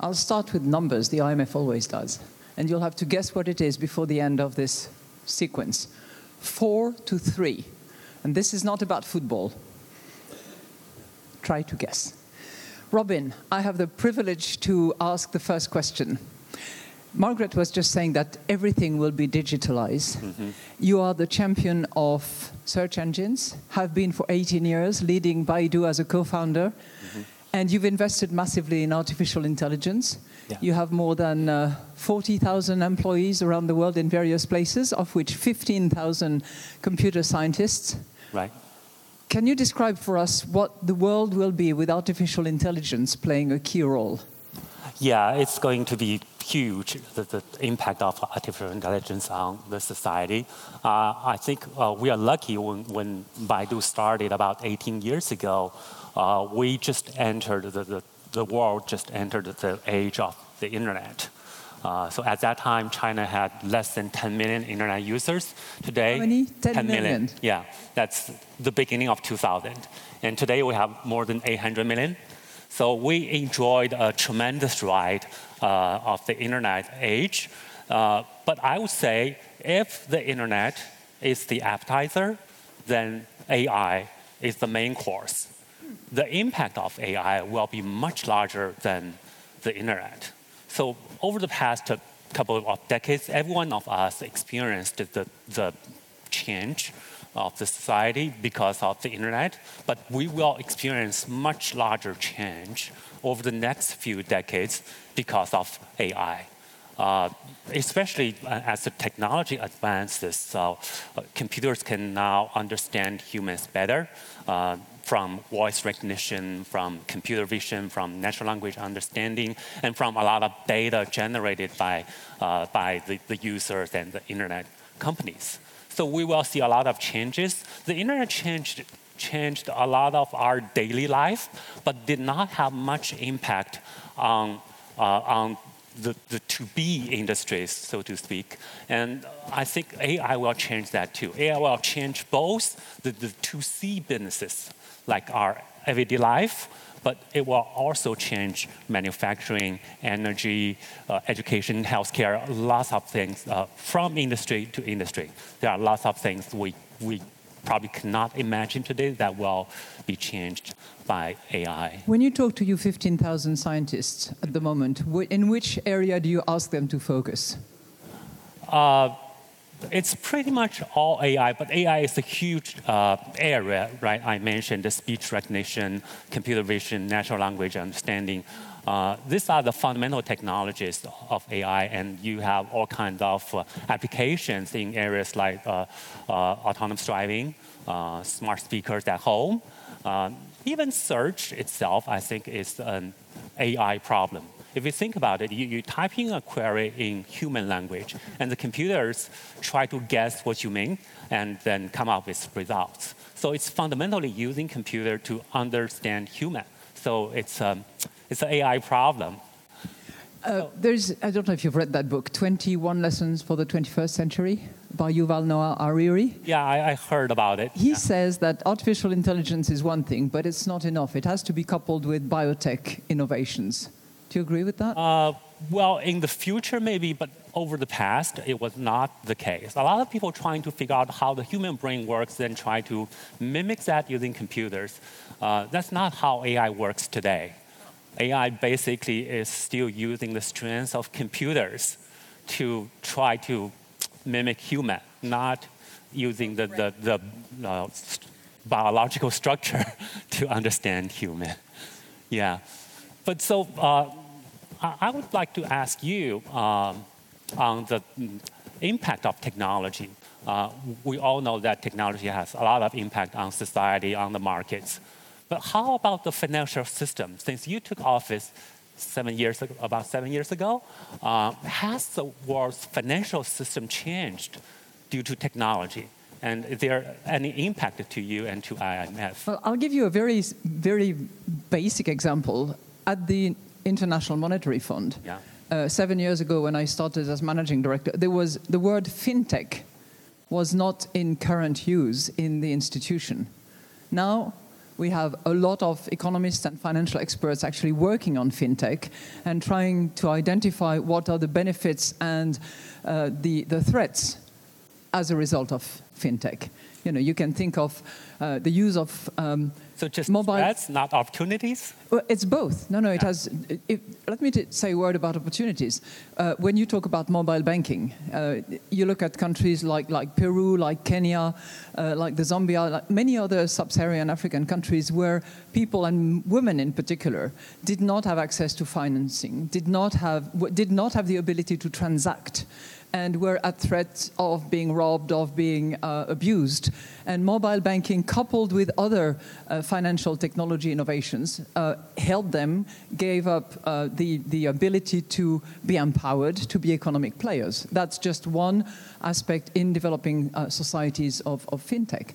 I'll start with numbers, the IMF always does. And you'll have to guess what it is before the end of this sequence. Four to three. And this is not about football. Try to guess. Robin, I have the privilege to ask the first question. Margaret was just saying that everything will be digitalized. Mm-hmm. You are the champion of search engines, have been for 18 years, leading Baidu as a co founder. Mm-hmm. And you've invested massively in artificial intelligence. Yeah. You have more than uh, 40,000 employees around the world in various places, of which 15,000 computer scientists. Right. Can you describe for us what the world will be with artificial intelligence playing a key role? Yeah, it's going to be huge, the, the impact of artificial intelligence on the society. Uh, I think uh, we are lucky when, when Baidu started about 18 years ago. Uh, we just entered, the, the, the world just entered the age of the internet. Uh, so at that time, China had less than 10 million internet users. Today, How many? 10, 10 million. million. Yeah, that's the beginning of 2000. And today we have more than 800 million. So we enjoyed a tremendous ride uh, of the internet age. Uh, but I would say if the internet is the appetizer, then AI is the main course. The impact of AI will be much larger than the internet. So over the past couple of decades, every one of us experienced the, the change of the society because of the internet, but we will experience much larger change over the next few decades because of AI. Uh, especially uh, as the technology advances, so uh, computers can now understand humans better uh, from voice recognition, from computer vision, from natural language understanding, and from a lot of data generated by, uh, by the, the users and the internet companies. So we will see a lot of changes. The internet changed changed a lot of our daily life, but did not have much impact on uh, on the, the to B industries, so to speak. And I think AI will change that too. AI will change both the, the to C businesses, like our everyday life, but it will also change manufacturing, energy, uh, education, healthcare, lots of things uh, from industry to industry. There are lots of things we, we probably cannot imagine today that will be changed by AI. When you talk to your 15,000 scientists at the moment, in which area do you ask them to focus? Uh, it's pretty much all AI, but AI is a huge uh, area, right? I mentioned the speech recognition, computer vision, natural language understanding. Uh, these are the fundamental technologies of AI, and you have all kinds of uh, applications in areas like uh, uh, autonomous driving, uh, smart speakers at home. even search itself, I think, is an AI problem if you think about it, you, you type in a query in human language, and the computers try to guess what you mean and then come up with results. So it's fundamentally using computer to understand human. So it's, um, it's an AI problem. Uh, there's, I don't know if you've read that book, 21 Lessons for the 21st Century by Yuval Noah Harari. Yeah, I, I heard about it. He yeah. says that artificial intelligence is one thing, but it's not enough. It has to be coupled with biotech innovations. Do you agree with that? Uh, well, in the future, maybe, but over the past, it was not the case. A lot of people trying to figure out how the human brain works, then try to mimic that using computers. Uh, that's not how AI works today. AI basically is still using the strengths of computers to try to mimic human, not using the, the, the uh, biological structure to understand human. Yeah. But so uh, I would like to ask you um, on the impact of technology. Uh, we all know that technology has a lot of impact on society, on the markets. But how about the financial system? Since you took office seven years ago, about seven years ago, uh, has the world's financial system changed due to technology? And is there any impact to you and to IMF? Well, I'll give you a very, very basic example at the International Monetary Fund, yeah. uh, seven years ago when I started as managing director, there was the word fintech was not in current use in the institution. Now we have a lot of economists and financial experts actually working on fintech and trying to identify what are the benefits and uh, the, the threats as a result of fintech. You know, you can think of uh, the use of um, so just mobile. threats, not opportunities. Well, it's both. No, no. It yeah. has. It, let me say a word about opportunities. Uh, when you talk about mobile banking, uh, you look at countries like like Peru, like Kenya, uh, like the Zambia, like many other sub-Saharan African countries where people and women in particular did not have access to financing, did not have did not have the ability to transact and were at threat of being robbed, of being uh, abused. And mobile banking, coupled with other uh, financial technology innovations, uh, helped them, gave up uh, the, the ability to be empowered, to be economic players. That's just one aspect in developing uh, societies of, of fintech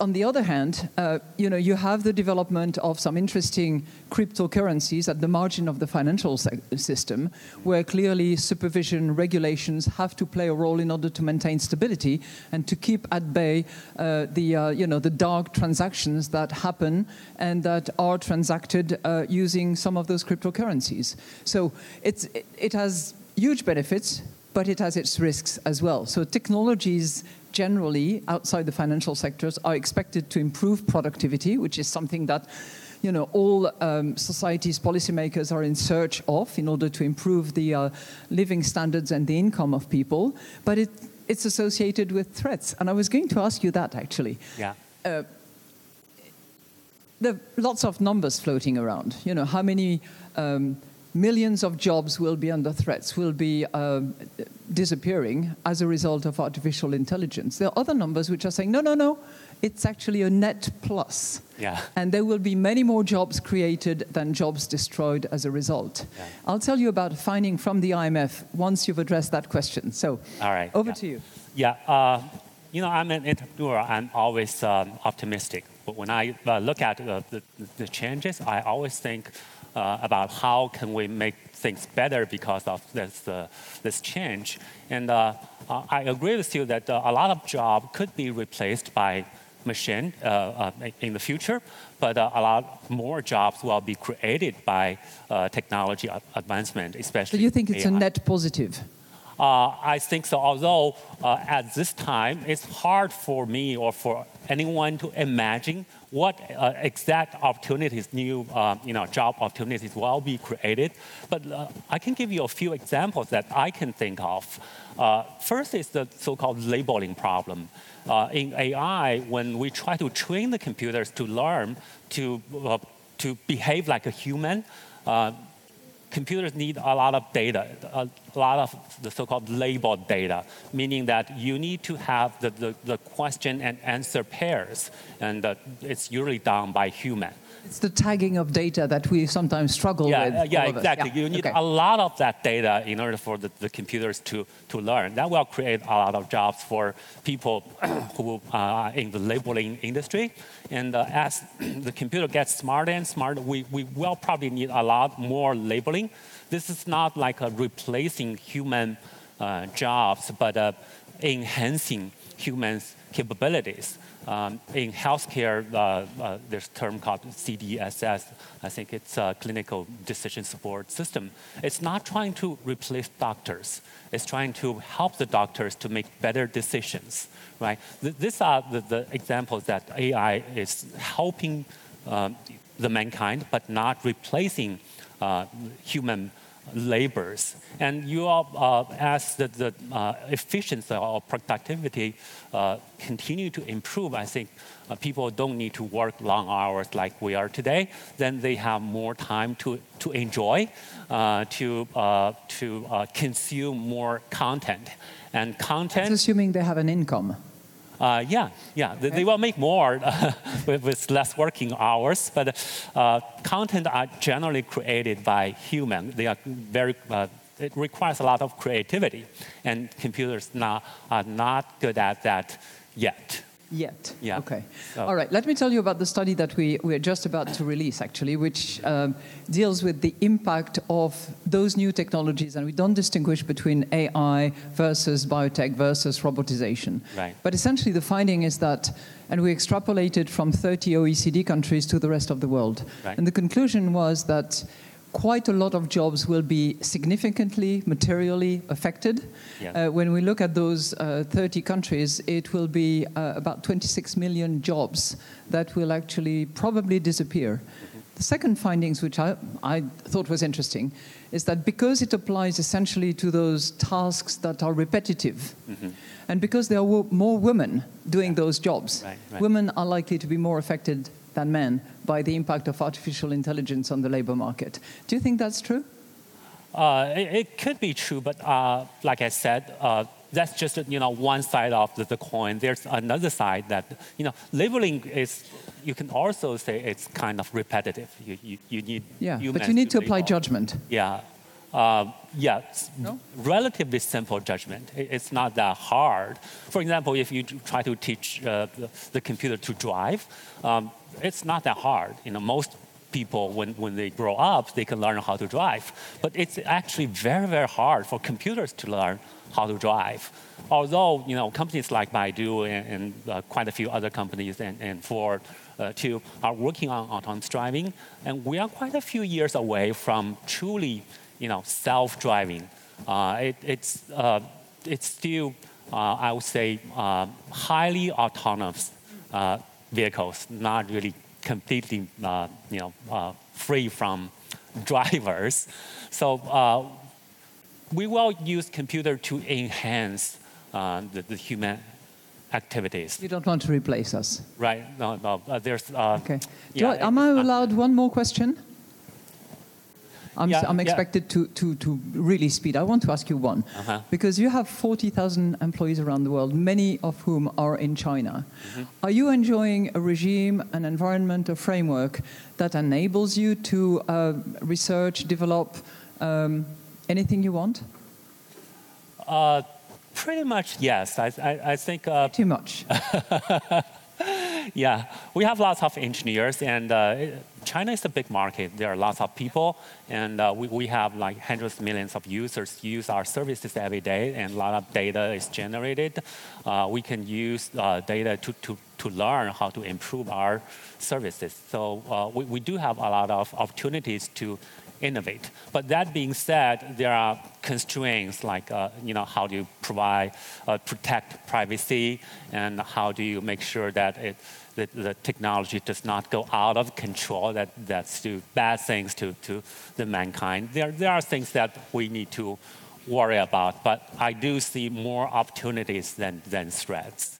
on the other hand, uh, you know, you have the development of some interesting cryptocurrencies at the margin of the financial system, where clearly supervision regulations have to play a role in order to maintain stability and to keep at bay uh, the, uh, you know, the dark transactions that happen and that are transacted uh, using some of those cryptocurrencies. So it's, it, it has huge benefits, but it has its risks as well. So technologies generally outside the financial sectors are expected to improve productivity, which is something that you know, all um, societies, policymakers are in search of in order to improve the uh, living standards and the income of people. But it, it's associated with threats. And I was going to ask you that actually. Yeah. Uh, there are lots of numbers floating around. You know, how many um, millions of jobs will be under threats, will be uh, disappearing as a result of artificial intelligence. There are other numbers which are saying, no, no, no, it's actually a net plus. Yeah. And there will be many more jobs created than jobs destroyed as a result. Yeah. I'll tell you about a finding from the IMF once you've addressed that question. So, All right. over yeah. to you. Yeah. Uh, you know, I'm an entrepreneur. I'm always um, optimistic. But when I uh, look at uh, the, the changes, I always think uh, about how can we make things better because of this, uh, this change. And uh, I agree with you that uh, a lot of jobs could be replaced by machine uh, uh, in the future, but a lot more jobs will be created by technology advancement, especially. So you think it's AI. a net positive? Uh, I think so. Although uh, at this time, it's hard for me or for anyone to imagine what uh, exact opportunities, new uh, you know, job opportunities will be created. But uh, I can give you a few examples that I can think of. Uh, first is the so-called labeling problem. in AI, when we try to train the computers to learn to, to behave like a human, computers need a lot of data, a lot of the so-called labeled data, meaning that you need to have the, the, the question and answer pairs, and uh, it's usually done by human. It's the tagging of data that we sometimes struggle yeah, with. Uh, yeah, exactly. Yeah. You need okay. a lot of that data in order for the, the, computers to, to learn. That will create a lot of jobs for people who are uh, in the labeling industry. And uh, as the computer gets smarter and smarter, we, we will probably need a lot more labeling. This is not like replacing human uh, jobs, but uh, enhancing humans' capabilities. Um, in healthcare, uh, uh, there's a term called CDSS. I think it's a clinical decision support system. It's not trying to replace doctors. It's trying to help the doctors to make better decisions, right? Th these are the, the, examples that AI is helping um, the mankind, but not replacing human labors. And you all, uh, as the, the uh, efficiency or productivity uh, continue to improve, I think uh, people don't need to work long hours like we are today. Then they have more time to, to enjoy, uh, to, uh, to consume more content. And content. That's assuming they have an income. Uh, yeah, yeah, they, they, will make more uh, with, with, less working hours, but uh, content are generally created by human. They are very, uh, it requires a lot of creativity, and computers now are not good at that yet. Yet. Yeah. Okay. So- All right. Let me tell you about the study that we, we are just about to release, actually, which um, deals with the impact of those new technologies. And we don't distinguish between AI versus biotech versus robotization. Right. But essentially, the finding is that, and we extrapolated from 30 OECD countries to the rest of the world. Right. And the conclusion was that quite a lot of jobs will be significantly, materially affected. Yeah. Uh, when we look at those uh, 30 countries, it will be uh, about 26 million jobs that will actually probably disappear. The second findings, which I, I thought was interesting, is that because it applies essentially to those tasks that are repetitive, and because there are wo- more women doing those jobs, Right, right. women are likely to be more affected than men by the impact of artificial intelligence on the labor market. Do you think that's true? Uh, it, it could be true, but uh, like I said, uh, that's just you know one side of the, the coin. There's another side that you know labeling is. You can also say it's kind of repetitive. You, you, you need Yeah, but you need to apply label. judgment. Yeah. Uh, yeah, No? relatively simple judgment. It's not that hard. For example, if you try to teach uh, the, computer to drive, um, it's not that hard. You know, most people, when, when they grow up, they can learn how to drive. But it's actually very, very hard for computers to learn how to drive. Although, you know, companies like Baidu and, and uh, quite a few other companies and, and Ford uh, too are working on autonomous driving, and we are quite a few years away from truly, you know, self-driving. Uh, it, it's uh, it's still, uh, I would say, uh, highly autonomous uh, vehicles, not really completely, uh, you know, uh, free from drivers. So uh, we will use computer to enhance uh, the, the human activities. You don't want to replace us. Right? No, no. Uh, there's. Uh, Okay. Do yeah, I, am I allowed one more question? I'm, Yeah, I'm yeah. expected to, to, to really speed. I want to ask you one. Uh-huh. Because you have 40,000 employees around the world, many of whom are in China. Mm-hmm. Are you enjoying a regime, an environment, a framework that enables you to uh, research, develop um, anything you want? Uh, pretty much yes. I, I, I think. Uh, Too much. Yeah, we have lots of engineers, and uh, China is a big market. There are lots of people, and uh, we, we have like hundreds of millions of users use our services every day, and a lot of data is generated. Uh, we can use uh, data to, to, to learn how to improve our services. So uh, we, we do have a lot of opportunities to innovate. But that being said, there are constraints like uh, you know how do you provide uh, protect privacy and how do you make sure that it that the technology does not go out of control that that's do bad things to, to the mankind. There there are things that we need to worry about, but I do see more opportunities than, than threats.